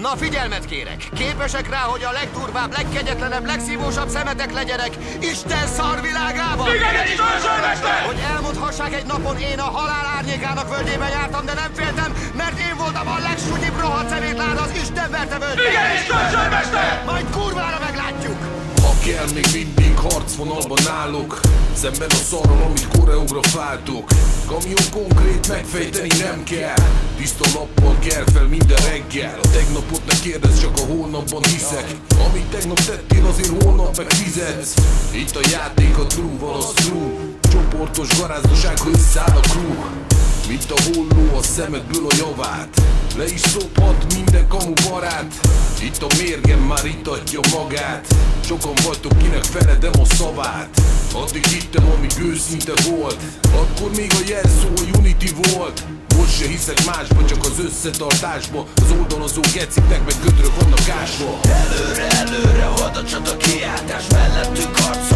Na figyelmet kérek! Képesek rá, hogy a legdurvább, legkegyetlenebb, legszívósabb szemetek legyenek Isten szarvilágában? Igen, egy fősörmester! Hogy elmondhassák egy napon én a halál árnyékának völgyében jártam, de nem féltem, mert én voltam a legsúgyibb rohadt szemétláda az Isten verte völgyben! Igen, egy fősörmester! Majd kurvára meglátjuk! Ha kell, még mindig harcvonalban állok. Szemben a szarral, amit koreografáltok Kamion konkrét megfejteni nem kell. Tiszta nappal kell fel minden reggel. A tegnapot ne kérdezz, csak a holnapban hiszek. Amit tegnap tettél, azért holnap meg fizetsz. Itt a játék a true-val, az true Csoportos garázdaság, összeáll a crew mint a holló a szemedből a javát. Le is szophat minden kamu barát. Itt a mérgem már itatja magát. Sokan vagytok kinek feledem a szavát. Addig hittem amíg őszinte volt. Akkor még a jelszó a Unity volt. Most se hiszek másba, csak az összetartásba. Az oldalazó gecitek meg gödrök vannak ásva. Előre, előre, hol a csata kiáltás. Mellettünk harcolni,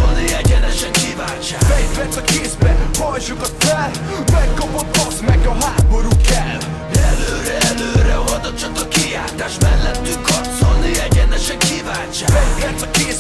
egyenesen kiváltság Fejt vett a kézbe, pajzsokat fel. Megkapott basz, meg a háború kell. Előre, előre, hol a csata kiáltás Mellettünk harcolni, egyenesen kiváltság Fejt vett a kézbe,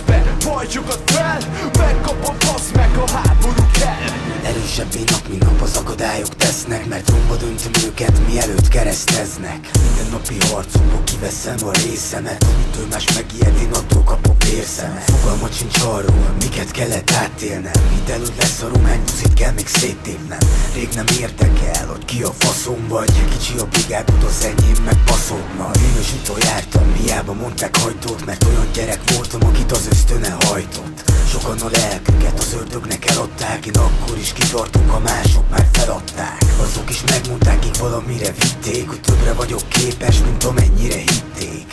pajzsokat fel Megkapott basz, meg a háború kell. Erősebbé nap, mint nap az akadályok tesznek Mert romba döntöm őket, mielőtt kereszteznek. Minden napi harcomból kiveszem a részemet Amitől más megijed, én attól kapok bérszemet Fogalmat sincs arról, miket kellett átélnem. Hidd el, hogy lesz a romány buszit kell még széttépnem. Rég nem érdekel, hogy ki a faszom vagy. Kicsi a brigádod, az enyém meg baszódnak Bűnös úton jártam, hiába mondták hajtót Mert olyan gyerek voltam, akit az ösztöne hajtott. Sokan a lelküket az ördögnek eladták Én akkor is kitartok, a mások már feladták. Azok is megmondták, kik valamire vitték Hogy többre vagyok képes, mint amennyire hitték.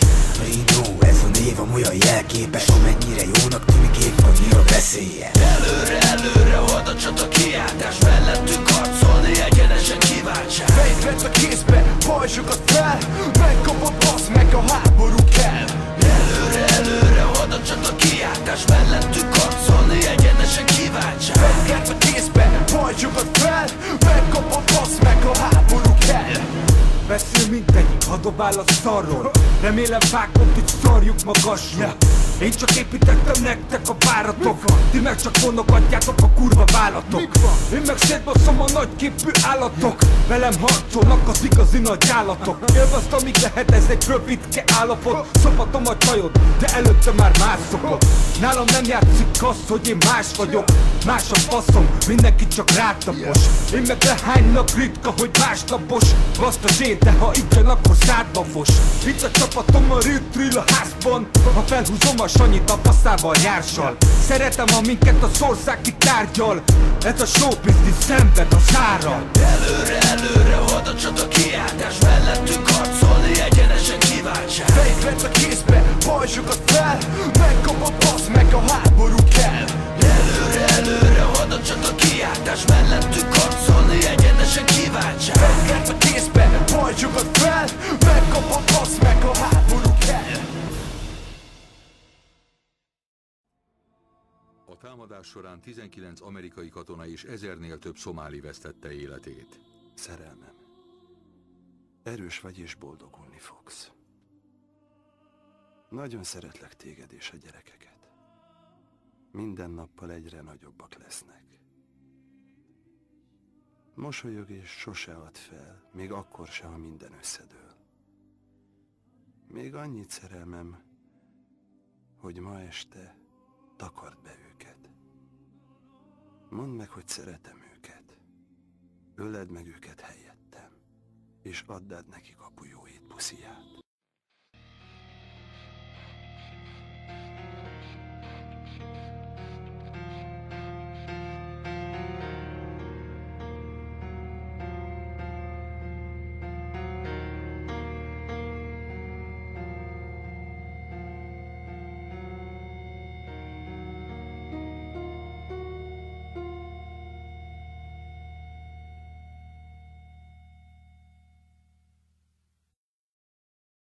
Rino, ez a név olyan jelképes Amennyire jónak tűnik épp annyira veszélyes Előre, előre, hol a csata kiáltás Mellettünk harcolni, egyenesen kiváltság Fejt a kézbe, pajzsokat fel Megkapott basz, meg a háború dobál a szarról. Remélem vágod, hogy szarjuk magasra Én csak építettem nektek a váratok. Ti meg csak vonogatjátok a kurva vállatok Én meg szétbaszom a nagyképű állatok. Velem harcolnak az igazi nagy állatok. Élvezd amíg lehet, ez egy rövidke állapot. Szopatom a csajod, de előtte már más szokott. Nálam nem játszik az, hogy én más vagyok. Más a faszom, mindenki csak rátapos. Én meg lehánynak ritka, hogy másnapos Azt a zsét, de ha igen, akkor szádba fos. Itt a csapatom a Real Trill a házban. Ha felhúzom a sanyit a faszával jársal Szeretem, ha minket az ország kitárgyal. Ez a show business szemben a szárral. Előre, előre, hol a csata kiáltás. Mellettünk harcolni, egyenesen kiváltság. Fejt vett a kézbe, pajzsokat fel. Megkapott basz, meg a háború kell. Előre, előre, hol a csata kiáltás. Mellettünk harcolni, egyenesen kiváltság. Fejt vett a kézbe, pajzsokat fel. Megkapott basz, meg a háború kell A támadás során 19 amerikai katona és ezernél több szomáli vesztette életét. Szerelmem. Erős vagy és boldogulni fogsz. Nagyon szeretlek téged és a gyerekeket. Minden nappal egyre nagyobbak lesznek. Mosolyog és sose ad fel, még akkor se, ha minden összedől. Még annyit szerelmem, hogy ma este takard be őket. Mondd meg, hogy szeretem őket. Öled meg őket helyettem, és add át nekik a bujóét, pusziját.